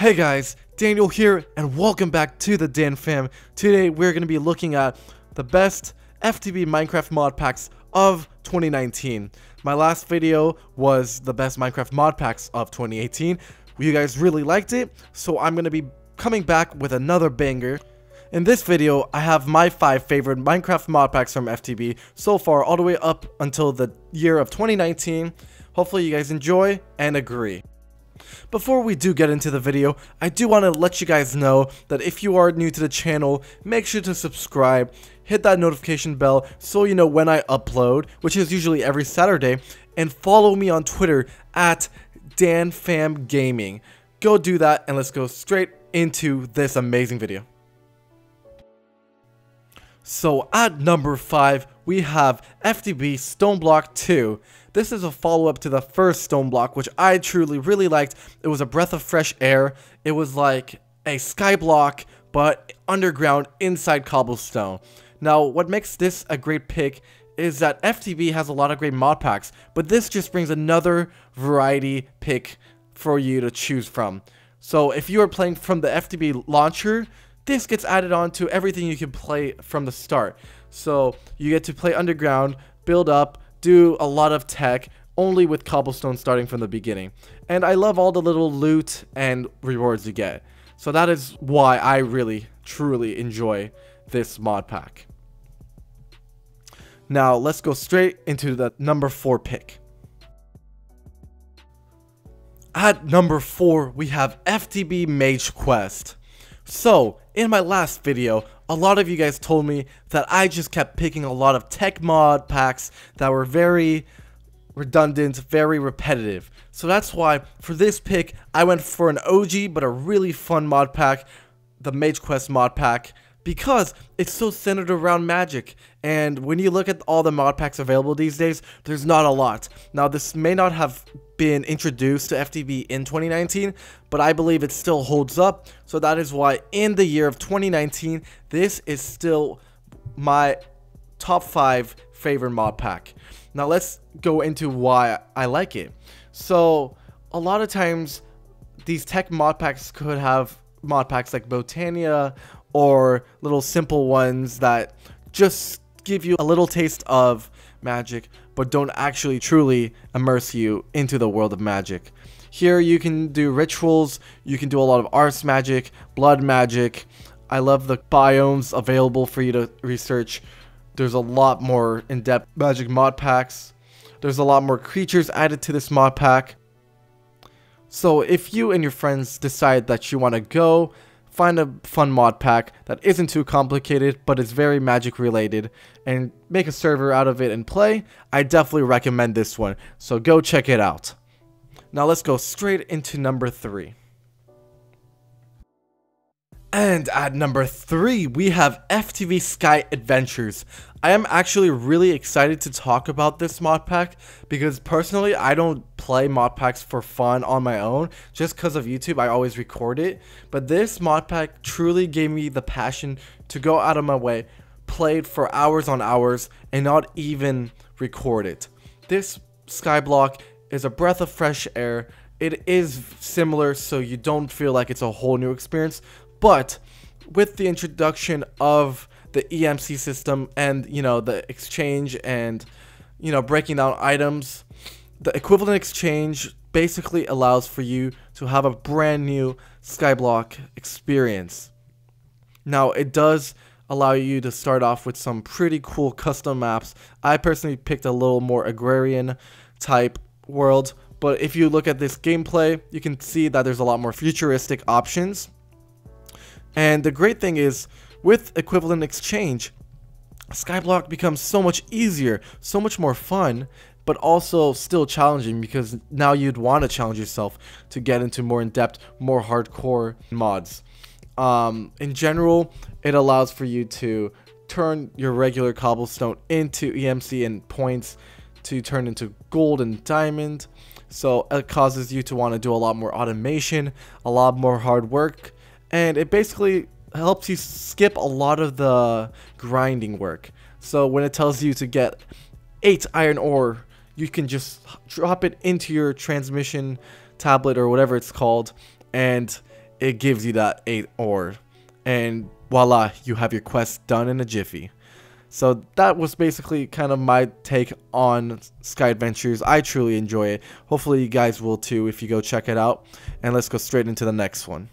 Hey guys, Daniel here, and welcome back to the Dan Fam. Today we're going to be looking at the best FTB Minecraft mod packs of 2019. My last video was the best Minecraft mod packs of 2018. You guys really liked it, so I'm going to be coming back with another banger. In this video, I have my 5 favorite Minecraft mod packs from FTB so far all the way up until the year of 2019. Hopefully you guys enjoy and agree. Before we do get into the video, I do want to let you guys know that if you are new to the channel, make sure to subscribe, hit that notification bell so you know when I upload, which is usually every Saturday, and follow me on Twitter at DanFamGaming. Go do that and let's go straight into this amazing video. So at number 5, we have FTB Stoneblock 2. This is a follow-up to the first Stoneblock, which I truly really liked. It was a breath of fresh air. It was like a skyblock, but underground inside cobblestone. Now, what makes this a great pick is that FTB has a lot of great mod packs, but this just brings another variety pick for you to choose from. So if you are playing from the FTB launcher, this gets added on to everything you can play from the start. So you get to play underground, build up, do a lot of tech, only with cobblestone starting from the beginning. And I love all the little loot and rewards you get. So that is why I really, truly enjoy this mod pack. Now let's go straight into the number 4 pick. At number 4, we have FTB Mage Quest. So, in my last video, a lot of you guys told me that I just kept picking a lot of tech mod packs that were very redundant, very repetitive. So that's why for this pick, I went for an OG but a really fun mod pack, the Mage Quest mod pack because it's so centered around magic. And when you look at all the mod packs available these days, there's not a lot. Now, this may not have been introduced to FTB in 2019, but I believe it still holds up. So that is why in the year of 2019, this is still my top five favorite mod pack. Now let's go into why I like it. So a lot of times these tech mod packs could have mod packs like Botania or little simple ones that just give you a little taste of magic but don't actually truly immerse you into the world of magic. Here you can do rituals, you can do a lot of arts magic, blood magic. I love the biomes available for you to research. There's a lot more in-depth magic mod packs. There's a lot more creatures added to this mod pack. So if you and your friends decide that you want to go find a fun mod pack that isn't too complicated but is very magic related and make a server out of it and play, I definitely recommend this one. So go check it out. Now let's go straight into number 3. And at number 3, we have FTB Sky Adventures. I am actually really excited to talk about this mod pack because personally I don't play mod packs for fun on my own just because of YouTube I always record it but this mod pack truly gave me the passion to go out of my way play it for hours on hours and not even record it. This skyblock is a breath of fresh air it is similar so you don't feel like it's a whole new experience but with the introduction of the EMC system and you know the exchange and you know breaking down items the equivalent exchange basically allows for you to have a brand new skyblock experience. Now it does allow you to start off with some pretty cool custom maps. I personally picked a little more agrarian type world but if you look at this gameplay you can see that there's a lot more futuristic options and the great thing is with equivalent exchange, Skyblock becomes so much easier, so much more fun, but also still challenging because now you'd want to challenge yourself to get into more in-depth, more hardcore mods. Um, in general, it allows for you to turn your regular cobblestone into EMC and points to turn into gold and diamond. So it causes you to want to do a lot more automation, a lot more hard work, and it basically helps you skip a lot of the grinding work. So when it tells you to get 8 iron ore, you can just drop it into your transmission tablet or whatever it's called and it gives you that 8 ore. And voila, you have your quest done in a jiffy. So that was basically kind of my take on Sky Adventures. I truly enjoy it. Hopefully you guys will too if you go check it out. And let's go straight into the next one.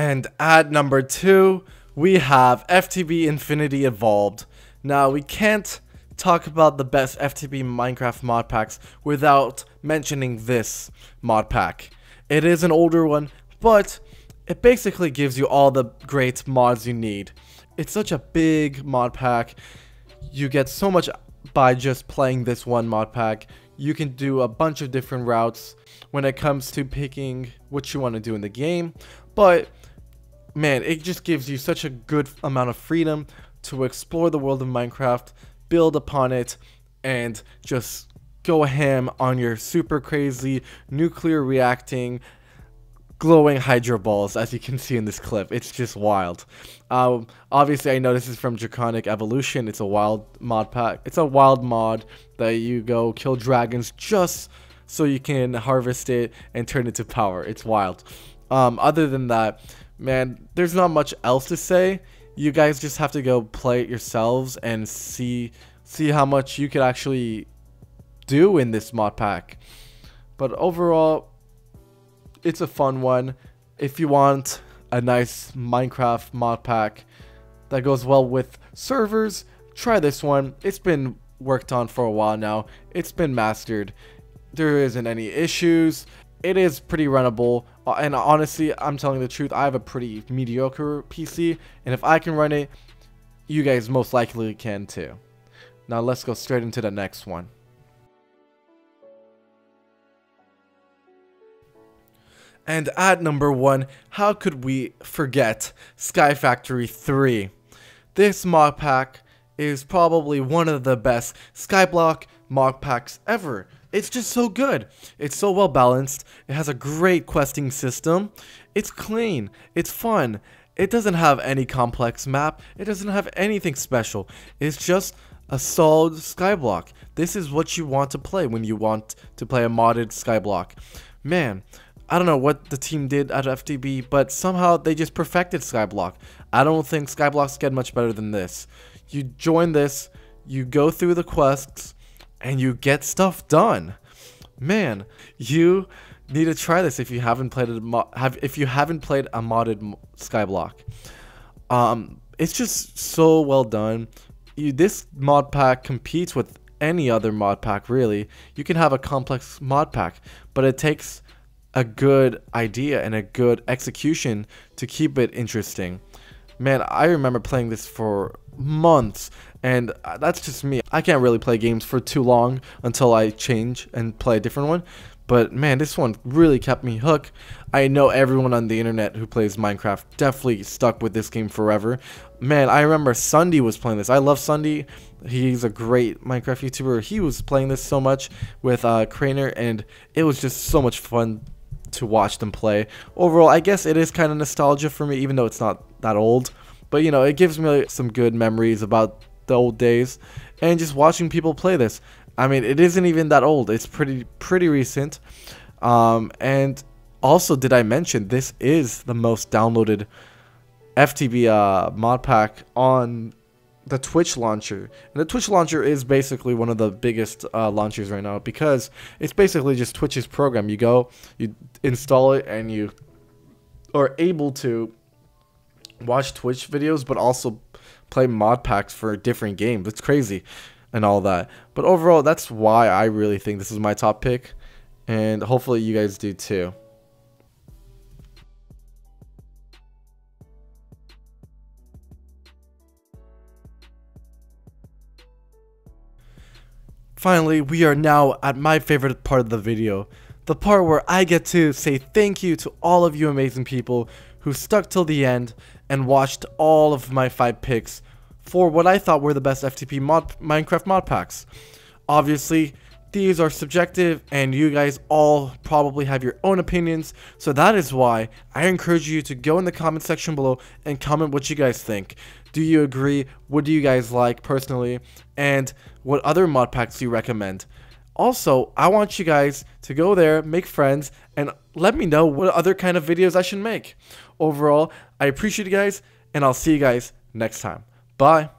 And at number two, we have FTB Infinity Evolved. Now we can't talk about the best FTB Minecraft mod packs without mentioning this mod pack. It is an older one, but it basically gives you all the great mods you need. It's such a big mod pack. You get so much by just playing this one mod pack. You can do a bunch of different routes when it comes to picking what you want to do in the game. But man, it just gives you such a good amount of freedom to explore the world of Minecraft, build upon it, and just go ham on your super crazy nuclear reacting glowing hydro balls as you can see in this clip. It's just wild. Um, obviously i know this is from draconic evolution. It's a wild mod pack. It's a wild mod that you go kill dragons just so you can harvest it and turn it to power. It's wild. Um, other than that man there's not much else to say you guys just have to go play it yourselves and see see how much you could actually do in this mod pack but overall it's a fun one. If you want a nice Minecraft mod pack that goes well with servers, try this one. It's been worked on for a while now. It's been mastered. There isn't any issues. It is pretty runnable. Uh, and honestly, I'm telling the truth, I have a pretty mediocre PC. And if I can run it, you guys most likely can too. Now let's go straight into the next one. And at number one, how could we forget Sky Factory 3? This mod pack is probably one of the best Skyblock mod packs ever. It's just so good. It's so well balanced. It has a great questing system. It's clean. It's fun. It doesn't have any complex map. It doesn't have anything special. It's just a solid skyblock. This is what you want to play when you want to play a modded skyblock. Man, I don't know what the team did at FTB, but somehow they just perfected Skyblock. I don't think Skyblocks get much better than this. You join this, you go through the quests, and you get stuff done. Man, you need to try this if you haven't played a have if you haven't played a modded Skyblock. Um, it's just so well done. You, this mod pack competes with any other mod pack really. You can have a complex mod pack, but it takes a good idea and a good execution to keep it interesting. Man, I remember playing this for months, and uh, that's just me. I can't really play games for too long until I change and play a different one. But man, this one really kept me hooked. I know everyone on the internet who plays Minecraft definitely stuck with this game forever. Man, I remember SSundee was playing this. I love SSundee. He's a great Minecraft YouTuber. He was playing this so much with uh, Crainer, and it was just so much fun to watch them play. Overall, I guess it is kind of nostalgia for me, even though it's not that old. But, you know, it gives me some good memories about the old days and just watching people play this. I mean, it isn't even that old. It's pretty pretty recent. Um, and also, did I mention this is the most downloaded FTB uh, mod pack on the Twitch launcher. And the Twitch launcher is basically one of the biggest uh, launchers right now because it's basically just Twitch's program. You go, you install it, and you are able to watch Twitch videos, but also play mod packs for different games. It's crazy and all that. But overall, that's why I really think this is my top pick. And hopefully you guys do too. Finally, we are now at my favorite part of the video. The part where I get to say thank you to all of you amazing people who stuck till the end and watched all of my 5 picks for what I thought were the best FTB mod Minecraft mod packs. Obviously, these are subjective and you guys all probably have your own opinions so that is why I encourage you to go in the comment section below and comment what you guys think. Do you agree? What do you guys like personally? And what other mod packs do you recommend? Also, I want you guys to go there, make friends, and let me know what other kind of videos I should make. Overall, I appreciate you guys, and I'll see you guys next time. Bye.